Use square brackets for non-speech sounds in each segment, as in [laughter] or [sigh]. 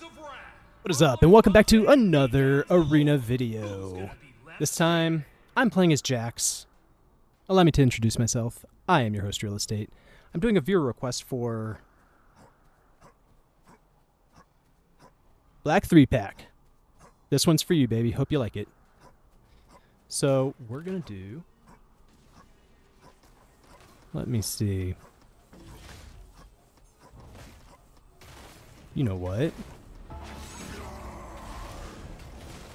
What is up, and welcome back to another arena video. This time, I'm playing as Jax. Allow me to introduce myself. I am your host, Real Estate. I'm doing a viewer request for Black 3 Pack. This one's for you, baby. Hope you like it. So, we're gonna do. Let me see. You know what?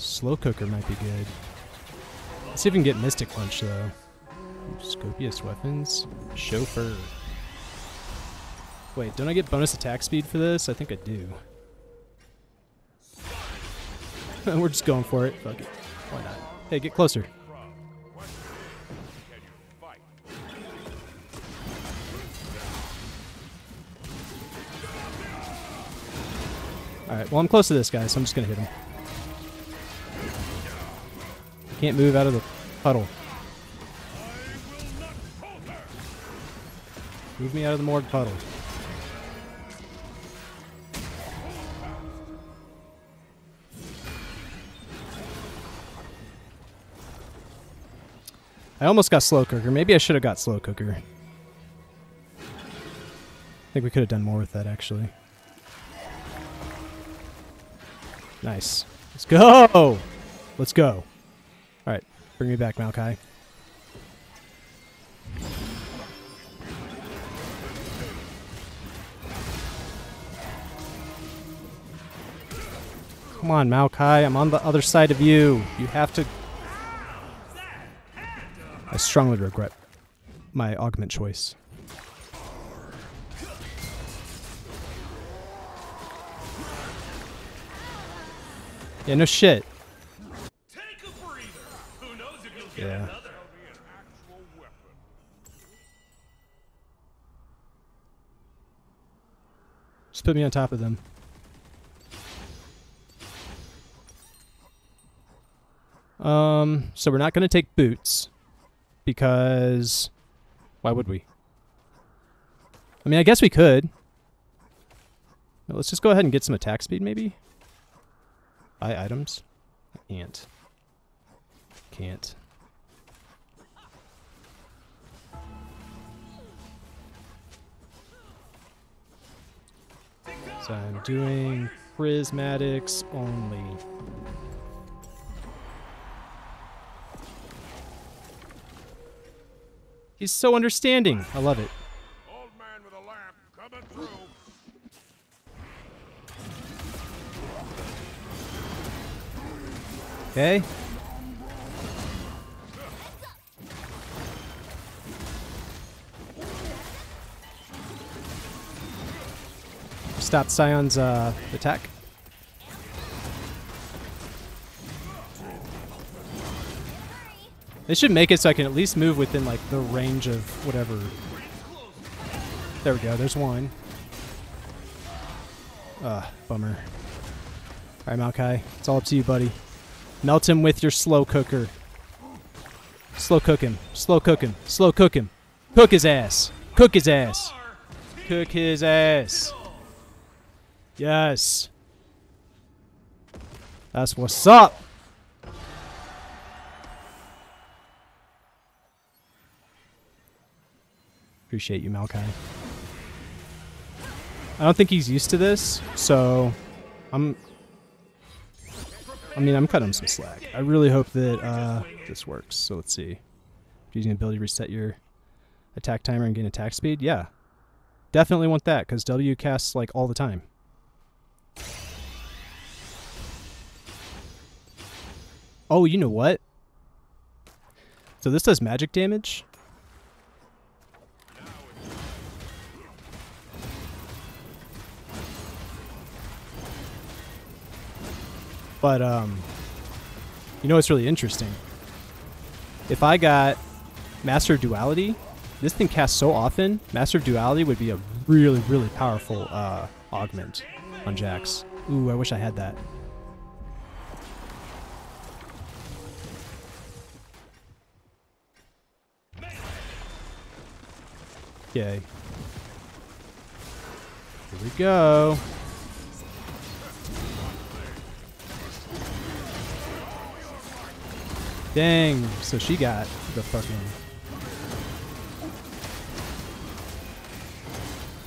Slow cooker might be good. Let's see if we can get Mystic Punch though. Scopiest weapons. Chauffeur. Wait, don't I get bonus attack speed for this? I think I do. [laughs] We're just going for it. Fuck it. Why not? Hey, get closer. Alright, well I'm close to this guy, so I'm just gonna hit him. Can't move out of the puddle. Move me out of the morgue puddle. I almost got slow cooker. Maybe I should have got slow cooker. I think we could have done more with that actually. Nice. Let's go! Let's go. Bring me back, Maokai. Come on, Maokai. I'm on the other side of you. You have to... I strongly regret my augment choice. Yeah, no shit. Put me on top of them. Um, so we're not going to take boots because why would we? I mean, I guess we could. Let's just go ahead and get some attack speed, maybe. Buy items. Can't. Can't. So I'm doing prismatics only. He's so understanding. I love it. Old man with a lamp coming through. Okay. Stop Sion's uh, attack. They should make it so I can at least move within like the range of whatever. There we go. There's one. Bummer. All right, Maokai. It's all up to you, buddy. Melt him with your slow cooker. Slow cook him. Slow cook him. Slow cook him. Cook his ass. Cook his ass. Cook his ass. Yes. That's what's up. Appreciate you, Maokai. I don't think he's used to this, so I'm I mean, I'm cutting him some slack. I really hope that uh, this works. So let's see. Using ability to reset your attack timer and gain attack speed. Yeah, definitely want that because W casts like all the time. Oh, you know what? So this does magic damage. But um, you know what's really interesting? If I got Master of Duality, this thing casts so often. Master of Duality would be a really, really powerful uh, augment on Jax. Ooh, I wish I had that. Okay. Here we go. Dang, so she got the fucking...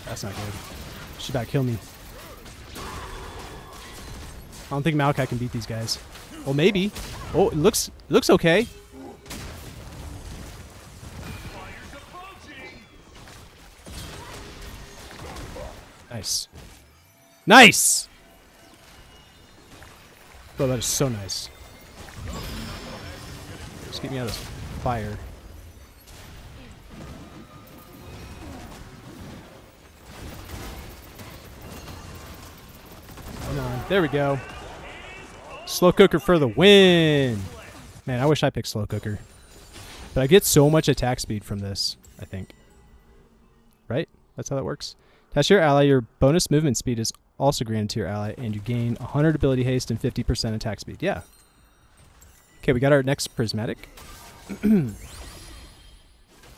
That's not good. She about to kill me. I don't think Maokai can beat these guys. Well, maybe. Oh, it looks, looks okay. Nice. Nice! Bro, that is so nice. Just get me out of this fire. Come on. There we go. Slow cooker for the win. Man, I wish I picked slow cooker. But I get so much attack speed from this, I think. Right? That's how that works. To your ally, your bonus movement speed is also granted to your ally, and you gain 100 ability haste and 50% attack speed. Yeah. Okay, we got our next prismatic. [clears throat]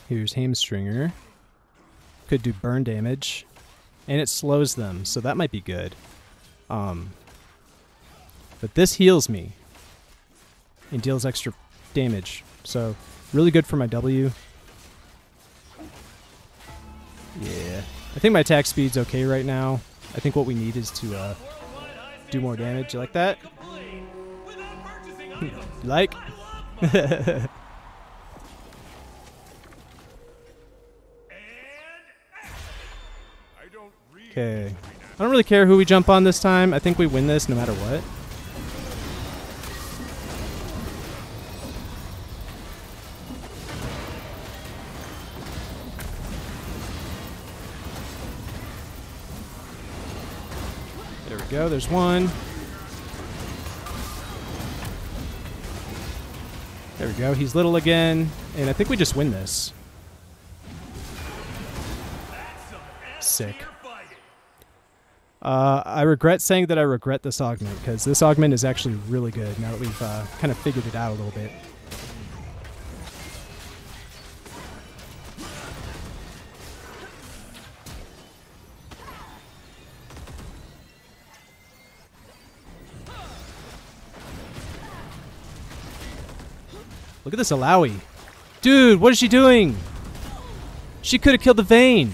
Here's Hamstringer. Could do burn damage. And it slows them, so that might be good. Um, but this heals me. And deals extra damage. So, really good for my W. Yeah. I think my attack speed's okay right now. I think what we need is to uh, do more damage. You like that? You like? Don't [laughs] read. Okay. I don't really care who we jump on this time. I think we win this no matter what. Go. There's one. There we go. He's little again. And I think we just win this. Sick. Uh, I regret saying that I regret this augment because this augment is actually really good now that we've uh, kind of figured it out a little bit. Look at this Alawi. Dude, what is she doing? She could have killed the Vayne.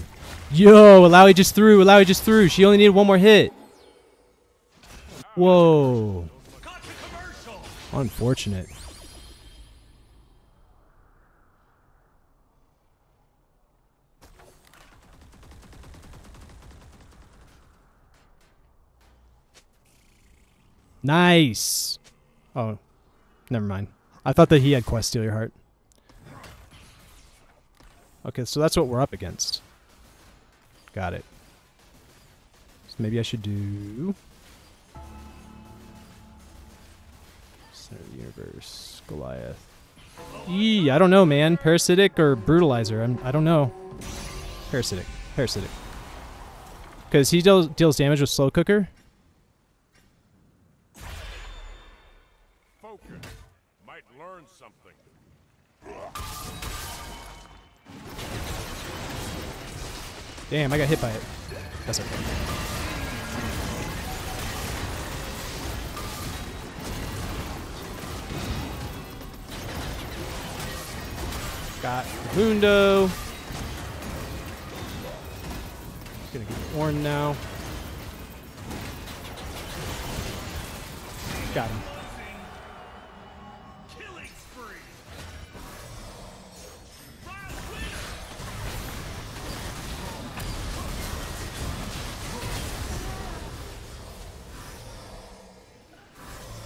Yo, Alawi just threw. Alawi just threw. She only needed one more hit. Whoa. Unfortunate. Nice. Oh, never mind. I thought that he had Quest Steel Your Heart. Okay, so that's what we're up against. Got it. So maybe I should do. Center of the Universe, Goliath. Eee, I don't know, man. Parasitic or Brutalizer? I'm, I don't know. Parasitic. Parasitic. Because he deals, deals damage with Slow Cooker. Damn, I got hit by it. That's okay. Got Mundo. Gonna get Ornn now. Got him.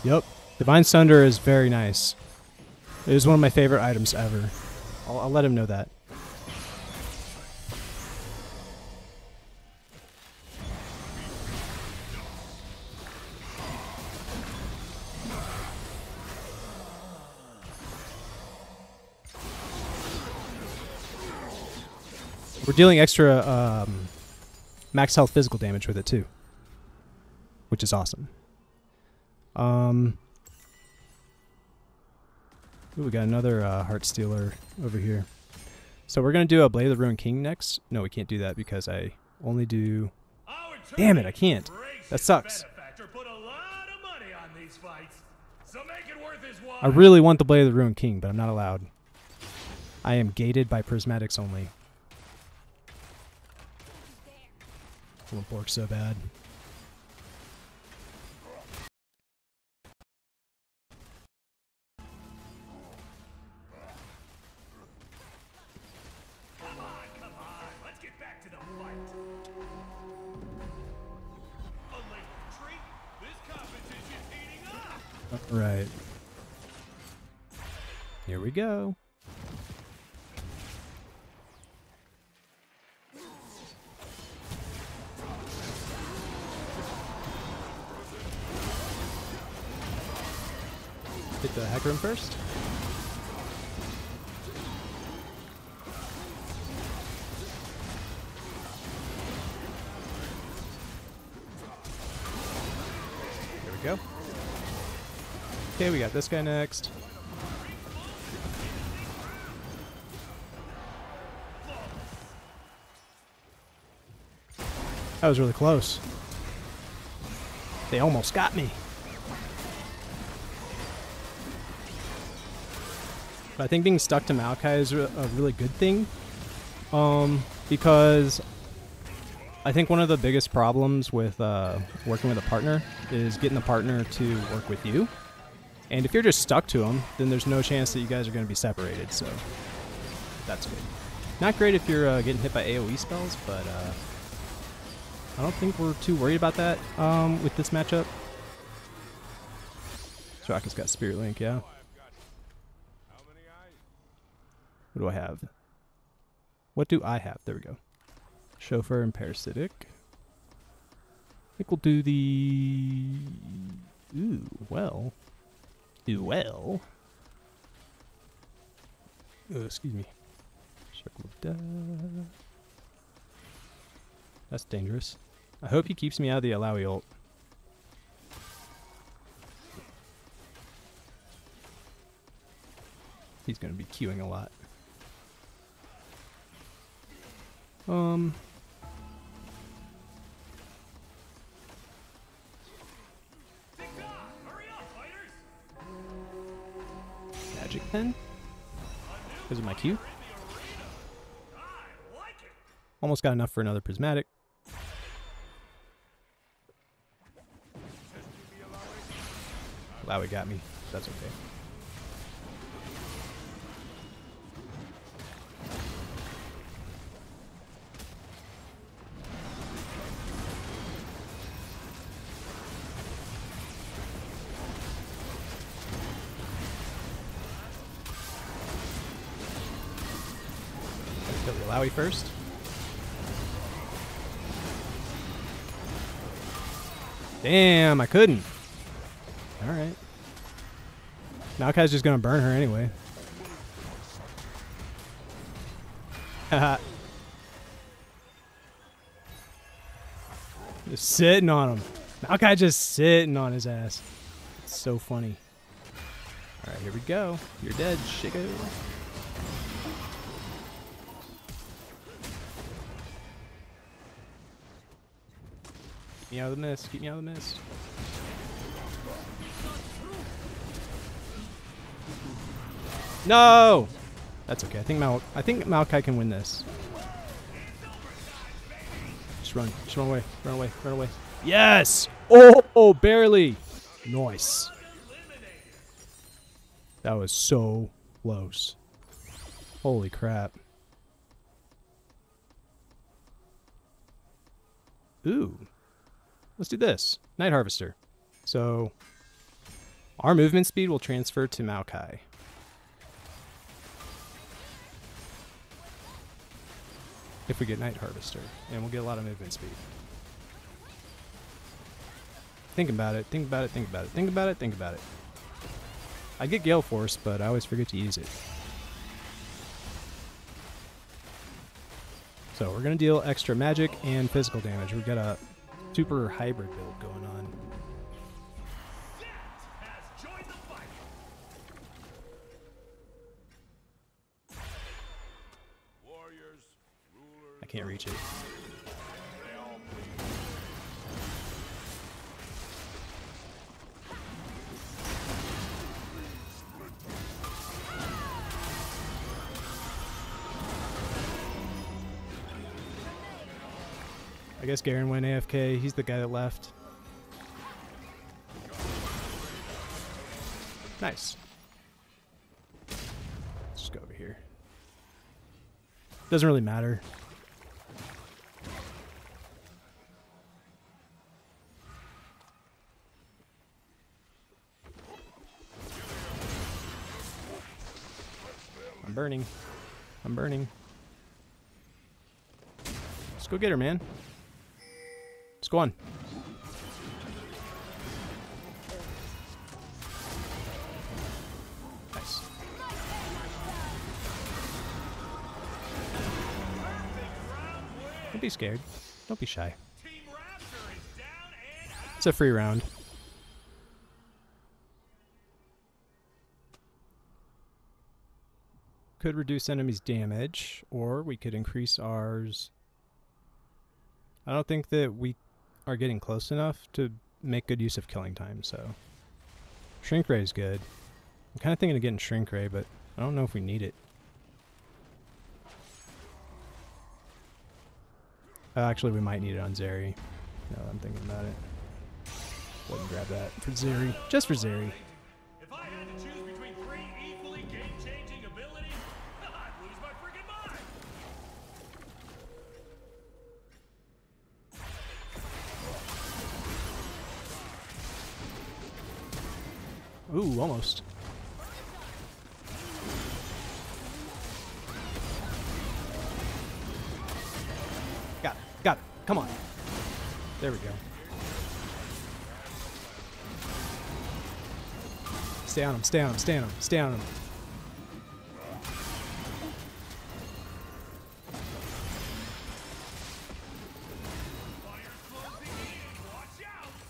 Yep. Divine Sunder is very nice. It is one of my favorite items ever. I'll, I'll let him know that. We're dealing extra um, max health physical damage with it too, which is awesome. Um, ooh, we got another uh, Heart Stealer over here. So we're gonna do a Blade of the Ruined King next. No, we can't do that because I only do. Damn it, I can't. That sucks. benefactor put a lot of money on these fights, so make it worth his while. I really want the Blade of the Ruined King, but I'm not allowed. I am gated by prismatics only. I want Bork so bad. First. There we go. Okay, we got this guy next. That was really close. They almost got me. But I think being stuck to Maokai is a really good thing. Um, because I think one of the biggest problems with uh, working with a partner is getting the partner to work with you. And if you're just stuck to them, then there's no chance that you guys are going to be separated. So that's good. Not great if you're uh, getting hit by AoE spells, but uh, I don't think we're too worried about that um, with this matchup. Soraka's got Spirit Link, yeah. What do I have? What do I have? There we go. Chauffeur and Parasitic. I think we'll do the... Ooh, well. Do well. Oh, excuse me. Circle of Death. That's dangerous. I hope he keeps me out of the Alawi ult. He's going to be queuing a lot. Um. Magic pen? Because of my Q? Almost got enough for another prismatic. Wow, got me. That's okay. Kill first. Damn, I couldn't. Alright. Maokai's just gonna burn her anyway. Haha. [laughs] just sitting on him. Maokai just sitting on his ass. It's so funny. Alright, here we go. You're dead, Shigo. Me out of the mist. Keep me out of the mist. No! That's okay. I think Mal I think Maokai can win this. Just run. Just run away. Run away. Run away. Yes! Oh, oh barely. Nice. That was so close. Holy crap. Ooh. Let's do this. Night Harvester. So, our movement speed will transfer to Maokai. If we get Night Harvester. And we'll get a lot of movement speed. Think about it, think about it, think about it, think about it, think about it. I get Gale Force, but I always forget to use it. So we're going to deal extra magic and physical damage. We've got a super hybrid build going on. Warriors, rulers, I can't reach it. Guess Garen went AFK. He's the guy that left. Nice. Let's go over here. Doesn't really matter. I'm burning. I'm burning. Let's go get her, man. Go on. Nice. Don't be scared. Don't be shy. It's a free round. Could reduce enemies' damage, or we could increase ours. I don't think that we are getting close enough to make good use of killing time, so. Shrink ray is good. I'm kind of thinking of getting shrink ray, but I don't know if we need it. Uh, actually, we might need it on Zeri. Now I'm thinking about it. Wouldn't grab that for Zeri. Just for Zeri. Almost. Got it. Got it. Come on. There we go. Stay on him. Stay on him. Stay on him. Stay on him.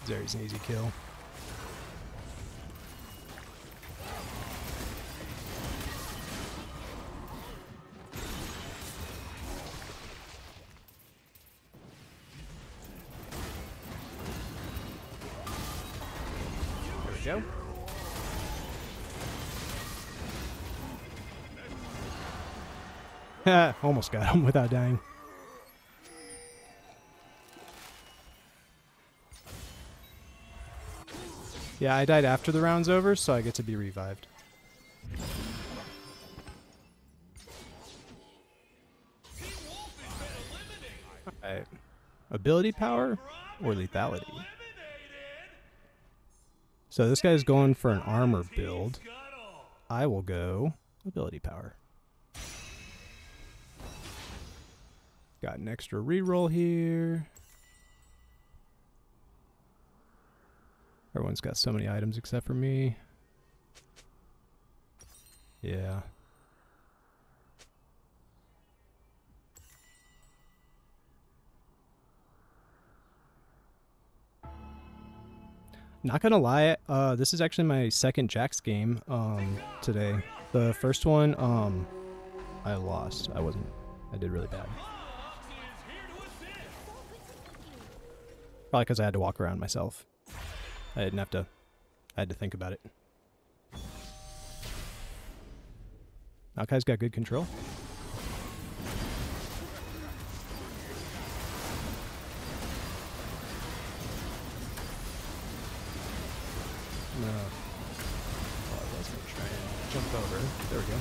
Zeri's an easy kill. Almost got him [laughs] without dying. Yeah, I died after the round's over, so I get to be revived. Alright. Ability power or lethality? So this guy's going for an armor build. I will go ability power. Got an extra reroll here. Everyone's got so many items except for me. Yeah. Not gonna lie, uh, this is actually my second Jax game um, today. The first one, um, I lost. I wasn't. I did really bad. Probably because I had to walk around myself. I didn't have to. I had to think about it. Alkai's got good control. No. Oh, I was gonna try and jump over. There we go.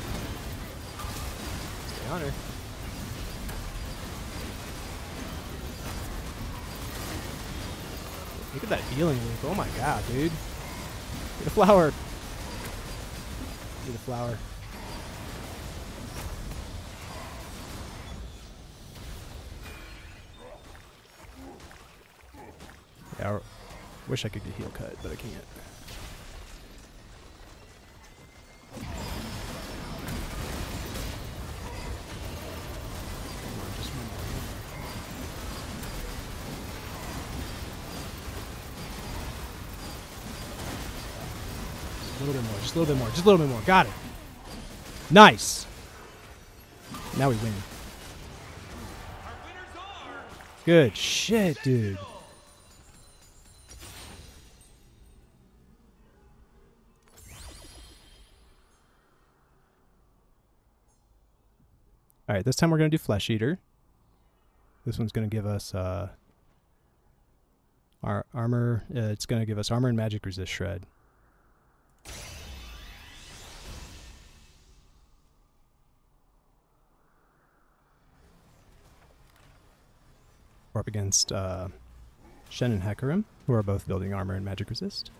Stay on her. Look at that healing loop. Oh my god, dude. Get a flower. Get a flower. Yeah, I wish I could get heal cut, but I can't. Just a little bit more, just a little bit more. Got it. Nice. Now we win. Good shit, dude. All right, this time we're going to do Flesh Eater. This one's going to give us uh, Our armor, uh, it's going to give us armor and magic resist shred. Up against uh, Shen and Hecarim, who are both building armor and magic resist.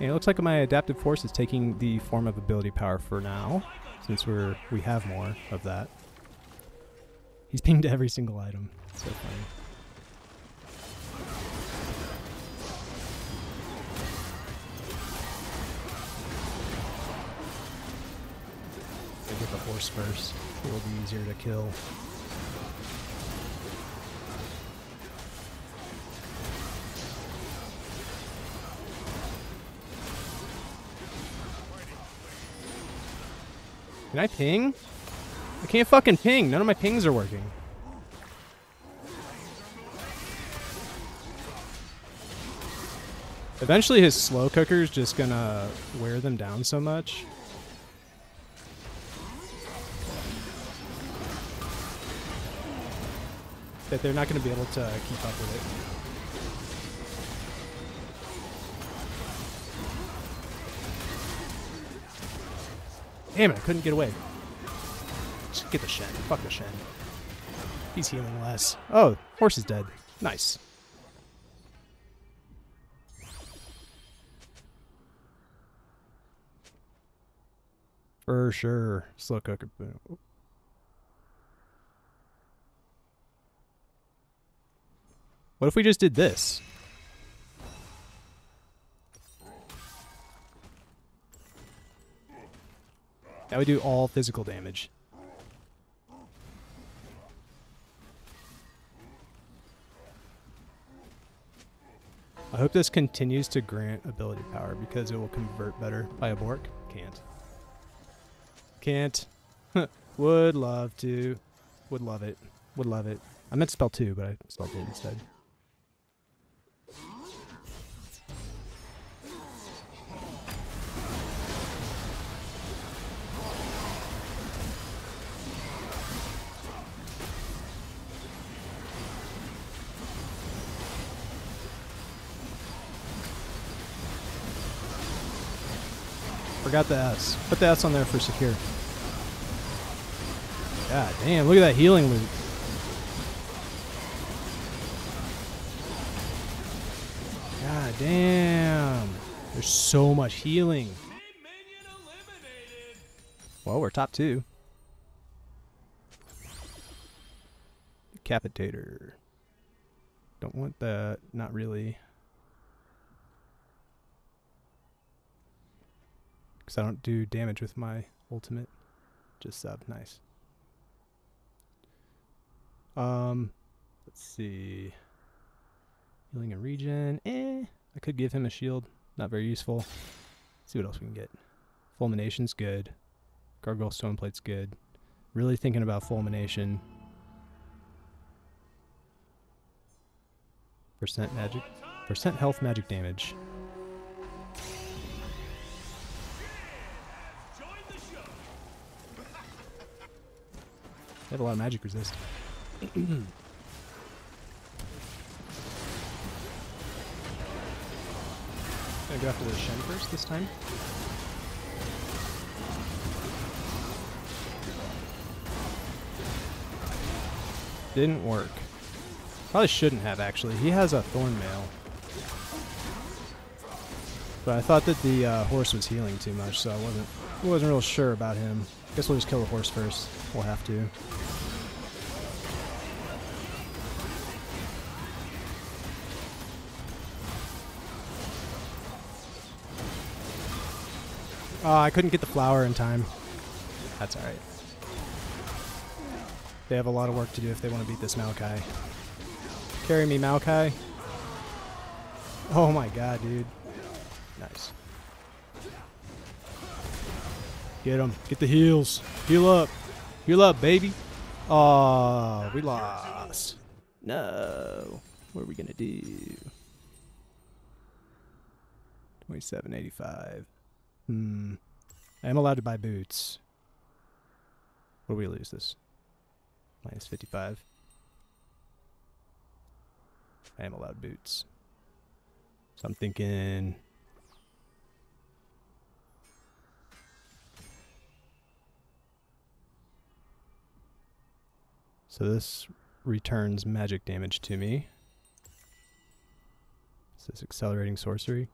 And it looks like my adaptive force is taking the form of ability power for now, since we're we have more of that. He's pinged every single item. So funny. Get the horse first. It'll be easier to kill. Can I ping? I can't fucking ping. None of my pings are working. Eventually his slow cooker is just gonna wear them down so much. That they're not gonna be able to keep up with it. Damn it, I couldn't get away. Just get the Shen. Fuck the Shen. He's healing less. Oh, horse is dead. Nice. For sure. Slow cooker. boom. What if we just did this? That would do all physical damage. I hope this continues to grant ability power because it will convert better by a Bork. Can't. Can't. [laughs] Would love to. Would love it. Would love it. I meant spell two, but I spelled it instead. Forgot the S. Put the S on there for secure. God damn, look at that healing loop. God damn. There's so much healing. Well, we're top two. Capitator. Don't want that. Not really. Because I don't do damage with my ultimate. Just sub. Nice. Um, let's see. Healing and regen. Eh. I could give him a shield. Not very useful. see what else we can get. Fulmination's good. Gargoyle Stone Plate's good. Really thinking about Fulmination. Percent magic. Percent health magic damage. They have a lot of magic resist. Gonna go after the Shen first this time. Didn't work. Probably shouldn't have actually. He has a thorn mail. But I thought that the uh, horse was healing too much, so I wasn't wasn't real sure about him. Guess we'll just kill the horse first. We'll have to. Oh, I couldn't get the flower in time. That's alright. They have a lot of work to do if they want to beat this Maokai. Carry me, Maokai. Oh my god, dude. Nice. Get him. Get the heals. Heal up. Heal up, baby. Oh, we lost. No. What are we going to do? 2785. Hmm. I am allowed to buy boots. What do we lose this? Minus 55. I am allowed boots. So I'm thinking. So this returns magic damage to me. Is this accelerating sorcery?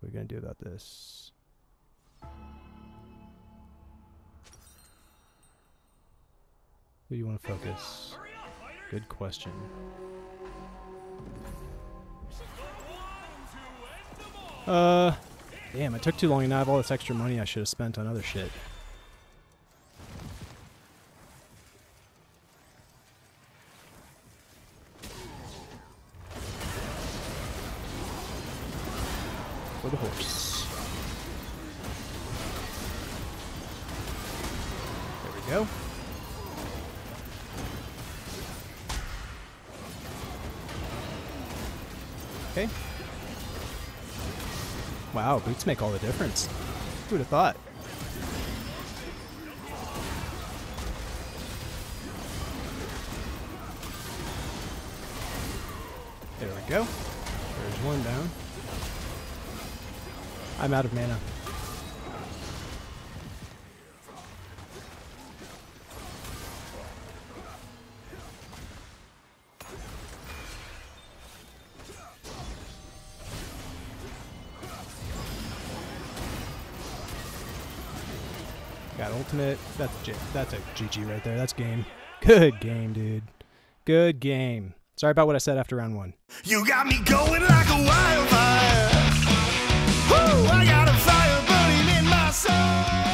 What are we gonna do about this? Who do you want to focus? Good question. To! Uh, damn, it took too long and now I have all this extra money I should have spent on other shit. Wow, boots make all the difference. Who would have thought? There we go. There's one down. I'm out of mana. ultimate. That's G that's a GG right there. That's game. Good game, dude. Good game. Sorry about what I said after round one. You got me going like a wildfire. Woo, I got a fire burning in my soul.